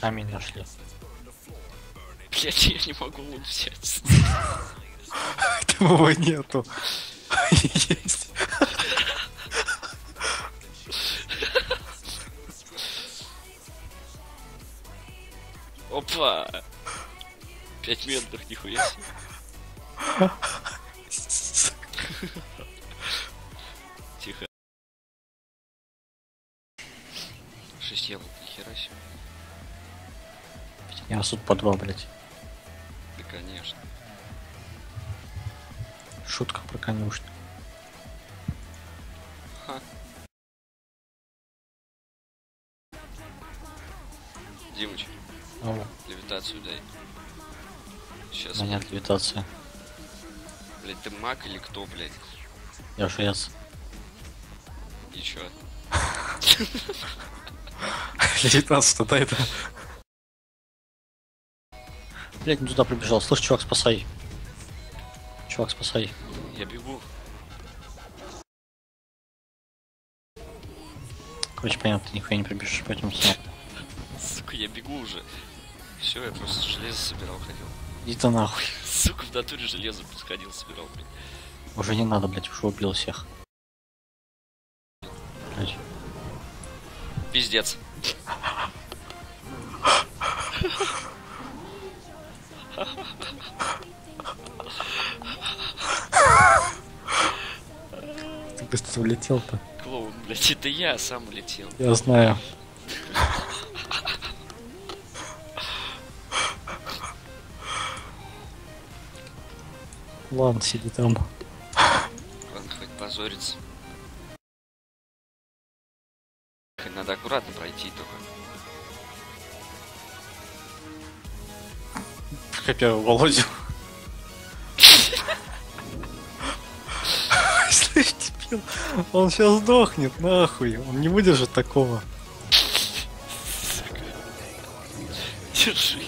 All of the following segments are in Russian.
Камень нашли. Блять, я не могу лут взять. Его нету. Есть. Опа! Пять метров, нихуя себе. Тихо. Шесть яблок, нихера себе. Я суд по два, блядь. Да конечно. Шутка про конюшню. Ха. Димыч, Ау, левитацию дай. Сейчас, у меня нет левитации. блядь, ты маг или кто, блядь? Я жрец. И чё? Левитация дай это. Блядь, не туда прибежал. Слышь, чувак, спасай. Чувак, спасай. Я бегу. Короче, понятно, ты нихуя не прибежишь, поэтому снял. Сука, я бегу уже. Все, я просто железо собирал, ходил. Иди ты нахуй. Сука, в натуре железо сходил, собирал, блядь. Уже не надо, блядь, уже убил всех. Блядь. Пиздец. Ты быстро улетел-то. Клоун, блядь, это я сам улетел. Я знаю. Ладно, сиди там. Ладно, хоть позориться. Хоть Надо аккуратно пройти только. Я Володю. Слышь, дебил, он сейчас сдохнет, нахуй. Он не выдержит такого. Держи.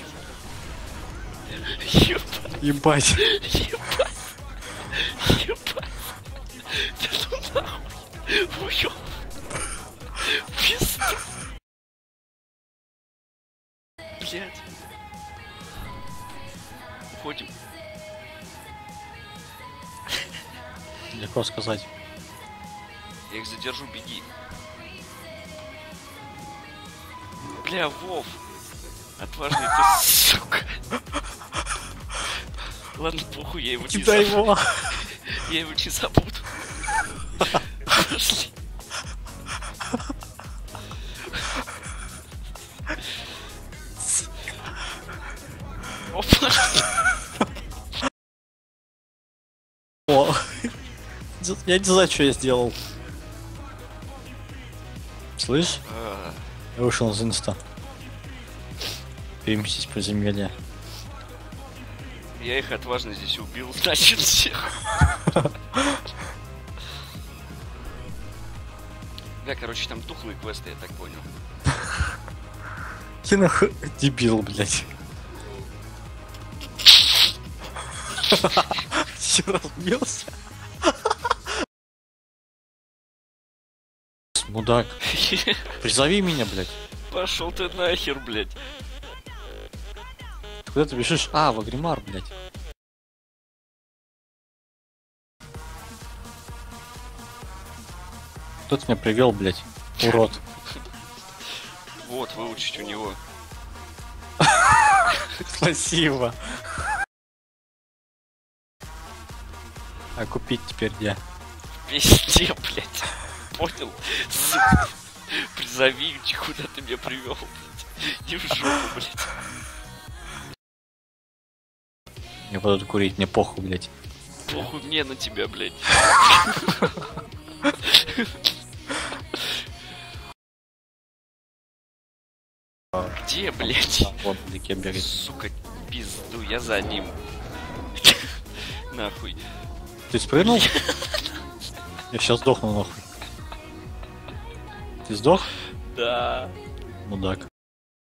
Ебать, Ебать. ебать. Ебать. Да ну нахуй. Уёб. Пизда. Блядь. Уходим. Легко сказать. Я их задержу, беги. Бля, Вов. Отважный ты, сука. Ладно, похуй, я его не забуду. Я его не забуду. Пошли. Я не знаю, что я сделал. Слышь? А, Я вышел из инста. Переместись по земле. Я их отважно здесь убил, значит всех. Бля, короче, там тухлые квесты, я так понял. Ты нахуй дебил, блядь. Все разбился. Мудак, призови меня, блядь. Пошел ты нахер, блядь. Куда ты бежишь? А, в Агримар, блядь. Кто ты меня привел, блядь? Урод. Вот, выучить у него. Спасибо. А купить теперь где? Везде, блядь. Понял? Сука. Призови, куда ты меня привел, блядь. Не в жопу, блядь. Я буду курить, мне похуй, блядь. Похуй мне на тебя, блядь. Где, блядь? Вот, вдалеке бегает. Сука, пизду, я за ним. Нахуй. Ты спрыгнул? Я сейчас сдохну, нахуй. Ты сдох? Да. Мудак.